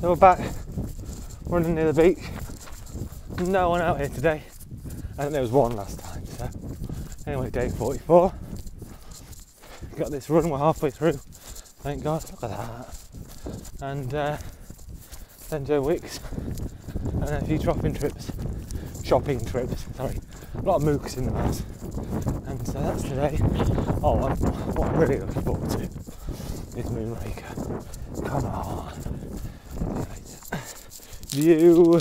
So we're back running near the beach. No one out here today. I think there was one last time. So anyway, day 44. Got this run. We're halfway through. Thank God. Look at that. And uh, then Joe Wicks, and then a few shopping trips. Shopping trips. Sorry, a lot of mooks in the house. And so that's today. Oh, what I'm really looking forward to is Moonraker. Come on. View.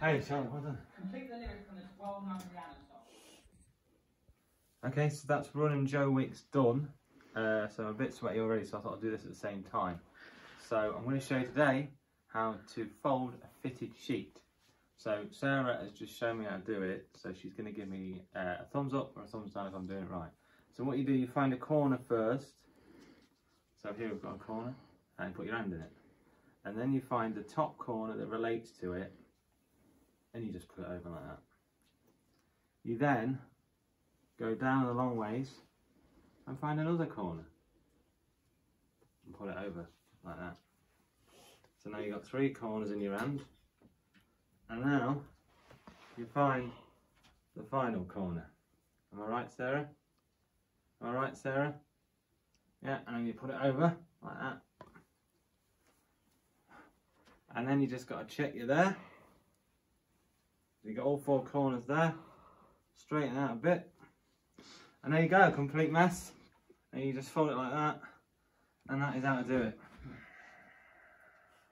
Hey, Sean, well. Okay, so that's running Joe Wicks done. Uh, so I'm a bit sweaty already, so I thought I'd do this at the same time. So I'm going to show you today how to fold a fitted sheet. So Sarah has just shown me how to do it, so she's going to give me uh, a thumbs up or a thumbs down if I'm doing it right. So what you do, you find a corner first. So here we've got a corner, and put your hand in it. And then you find the top corner that relates to it, and you just put it over like that. You then go down a long ways and find another corner and put it over like that. So now you've got three corners in your hand and now you find the final corner. Am I right Sarah? Am I right Sarah? Yeah, and then you put it over like that. And then you just got to check you're there. You got all four corners there. Straighten out a bit. And there you go, complete mess. And you just fold it like that. And that is how to do it.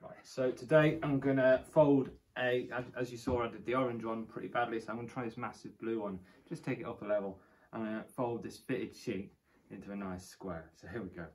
Right, so today I'm gonna fold a, as you saw I did the orange one pretty badly, so I'm gonna try this massive blue one. Just take it up a level. I'm gonna fold this fitted sheet into a nice square. So here we go.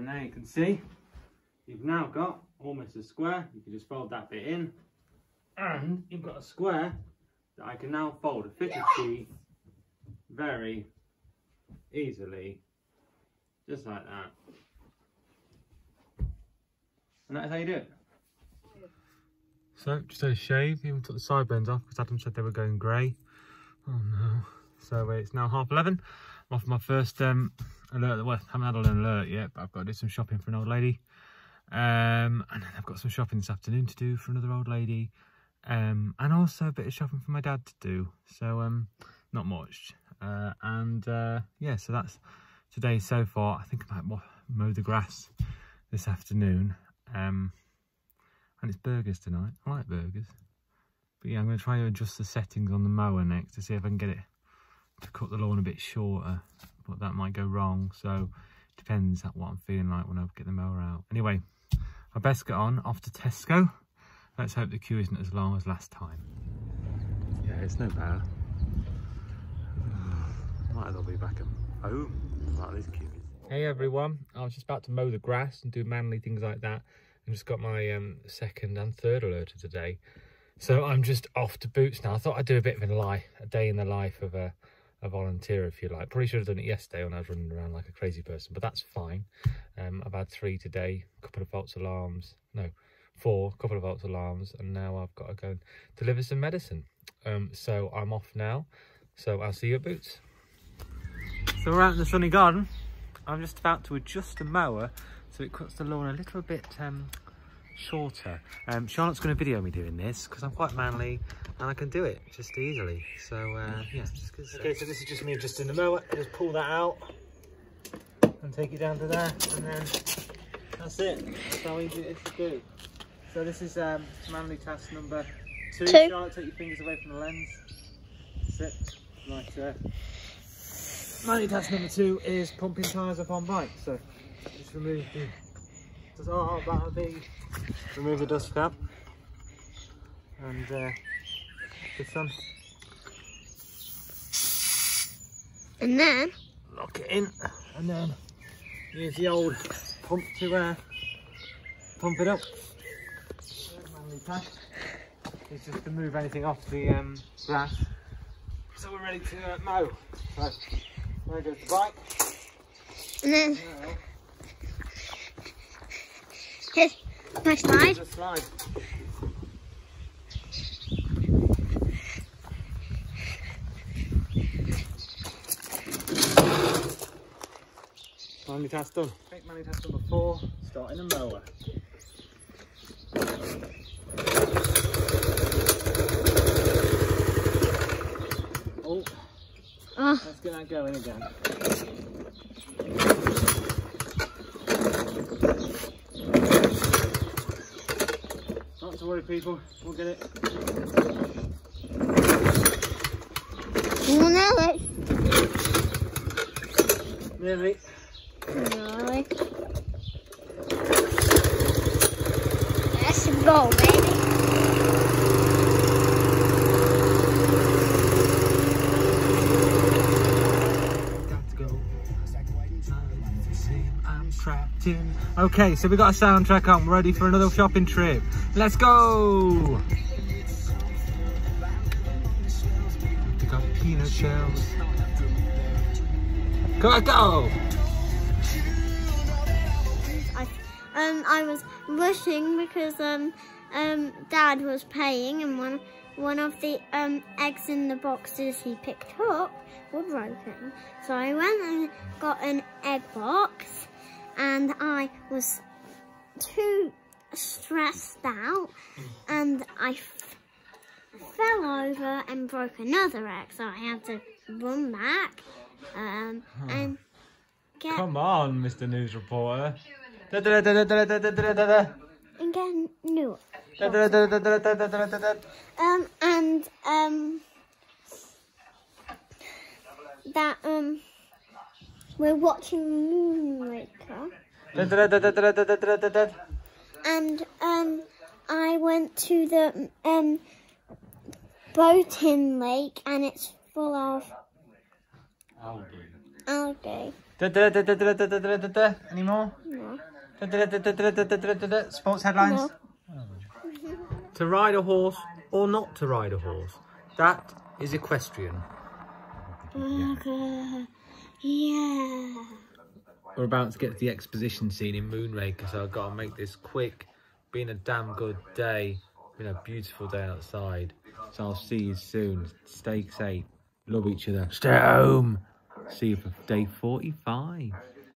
And now you can see, you've now got almost a square. You can just fold that bit in. And you've got a square that I can now fold a fitted sheet very easily. Just like that. And that's how you do it. So, just had a shave, even took the sideburns off because Adam said they were going grey. Oh no. So it's now half 11. I'm off my first um, alert. Well, I haven't had an alert yet, but I've got to do some shopping for an old lady. Um, and then I've got some shopping this afternoon to do for another old lady. Um, and also a bit of shopping for my dad to do. So, um, not much. Uh, and uh, yeah, so that's today so far. I think I might mow the grass this afternoon. Um, and it's burgers tonight. I like burgers. But yeah, I'm going to try to adjust the settings on the mower next to see if I can get it to cut the lawn a bit shorter but that might go wrong. So depends on what I'm feeling like when I get the mower out. Anyway I best get on off to Tesco. Let's hope the queue isn't as long as last time. Yeah it's no bad. Might as well be back at home. Like this queue hey everyone. I was just about to mow the grass and do manly things like that and just got my um, second and third alert of the day. So I'm just off to Boots now. I thought I'd do a bit of a life, a day in the life of a a volunteer if you like. Probably should have done it yesterday when I was running around like a crazy person, but that's fine. Um, I've had three today, a couple of false alarms, no, four, a couple of false alarms, and now I've got to go and deliver some medicine. Um, so I'm off now. So I'll see you at Boots. So we're out in the sunny garden. I'm just about to adjust the mower so it cuts the lawn a little bit um, shorter. Um, Charlotte's going to video me doing this because I'm quite manly and I can do it just easily. So uh, yeah, just Okay, so this is just me adjusting the mower. I just pull that out and take it down to there and then that's it. That's how easy it is to do. So this is um, manly task number two. Two. Charlotte, take your fingers away from the lens. That's it. Right there. Manly task number two is pumping tyres up on bike. So just remove the all that'll be remove the dust cap and uh, this one And then, lock it in and then use the old pump to uh, pump it up. It's just to move anything off the um, grass. So we're ready to uh, mow. So there goes the bike. and then, here's my slide. Just slide. Manly task done. Okay, manly task number four, starting a mower. Oh, Oh, let's get that going again. Worry people, we'll get it. you know it. Nearly. No. Let's go, baby. Trapped in. Okay, so we got a soundtrack on. We're ready for another shopping trip. Let's go! We got peanut shells. Go, go! Um, I was rushing because um, um, Dad was paying, and one one of the um eggs in the boxes he picked up were broken. So I went and got an egg box, and I was too stressed out and I fell over and broke another egg, so I had to run back um, huh. and get... Come on, Mr. News Reporter. And get new. Um, and, um, that, um, we're watching Moonraker. and um, I went to the um, Boating Lake and it's full of algae. Algae. Any more? No. Sports headlines? No. To ride a horse or not to ride a horse? That is equestrian. Yeah. We're about to get to the exposition scene in Moonraker, so I've got to make this quick. Been a damn good day. Been a beautiful day outside. So I'll see you soon. Stay safe. Love each other. Stay home. See you for day 45.